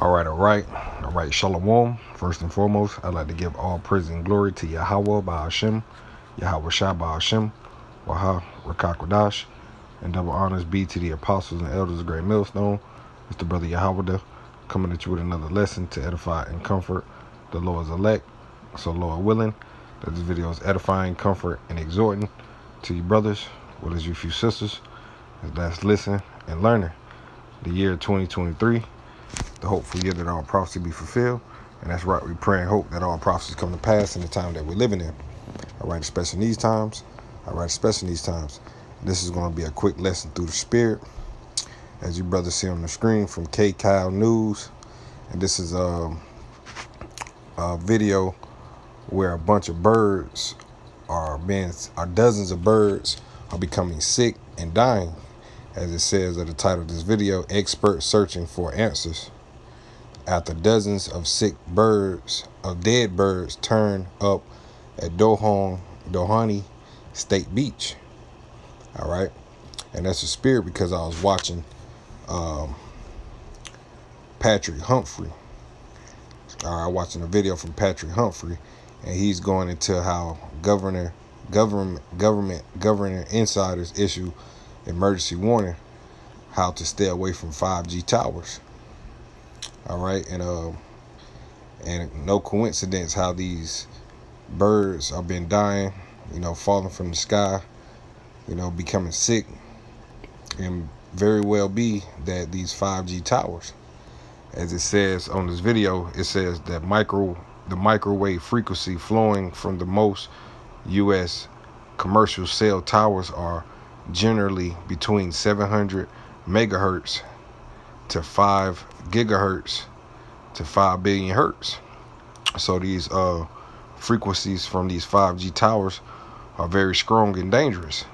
All right, all right, all right. Shalom. First and foremost, I'd like to give all praise and glory to Yahweh Ba'ashem, Yahweh Shah Ba'ashem, Waha Rakakwadash, and double honors be to the apostles and elders of Great Millstone. The brother Yahweh coming at you with another lesson to edify and comfort the Lord's elect. So, Lord willing, that this video is edifying, comfort, and exhorting to you brothers, well as you few sisters, as that's listening and learning. The year 2023 the hopeful year that all prophecy be fulfilled. And that's right, we pray and hope that all prophecies come to pass in the time that we're living in. All right, especially in these times. All right, especially in these times. This is going to be a quick lesson through the Spirit. As you brothers see on the screen from K Kyle News. And this is a, um, a video where a bunch of birds are being, are dozens of birds are becoming sick and dying. As it says at the title of this video, experts searching for answers after dozens of sick birds, of dead birds, turned up at Dohong, Doheny State Beach. All right. And that's a spirit because I was watching um, Patrick Humphrey. All right, watching a video from Patrick Humphrey, and he's going into how governor, government, government, governor insiders issue emergency warning how to stay away from 5G towers. All right, and uh, and no coincidence how these birds have been dying, you know, falling from the sky, you know, becoming sick, and very well be that these 5G towers, as it says on this video, it says that micro the microwave frequency flowing from the most U.S. commercial cell towers are generally between 700 megahertz to 5 gigahertz to 5 billion hertz. So these uh, frequencies from these 5G towers are very strong and dangerous.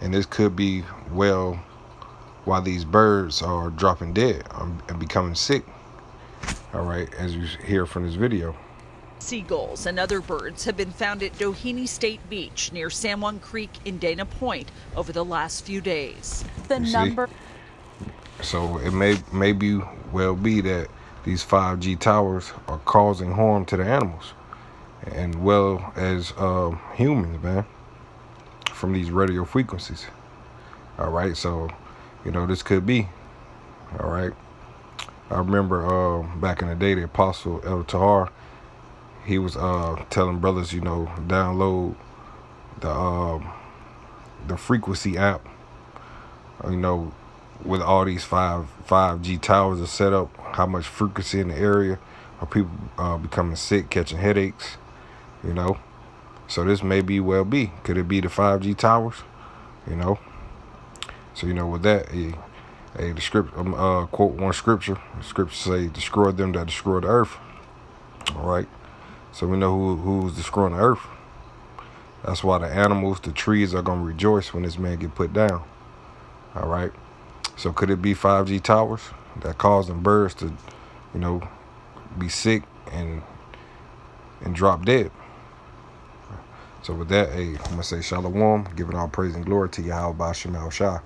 And this could be well why these birds are dropping dead and becoming sick. All right, as you hear from this video. Seagulls and other birds have been found at Doheny State Beach near San Juan Creek in Dana Point over the last few days. The number. So it may maybe well be that these 5G towers are causing harm to the animals, and well as uh, humans, man, from these radio frequencies. All right, so you know this could be. All right, I remember uh, back in the day, the Apostle El Tahar, he was uh, telling brothers, you know, download the um, the frequency app. You know, with all these five 5G towers are set up, how much frequency in the area, are people uh, becoming sick, catching headaches, you know. So this may be well be. Could it be the 5G towers? You know. So you know with that, a, a script um, uh, quote one scripture. Scripture say, "Destroy them that destroy the earth." All right. So we know who who's destroying the earth. That's why the animals, the trees are gonna rejoice when this man get put down. All right. So could it be 5G towers that causing birds to, you know, be sick and and drop dead? So with that, hey, I'm gonna say shalom, giving all praise and glory to Yahweh Bashem Al Shah.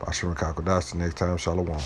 Bashem Kakodash. Next time, shalom.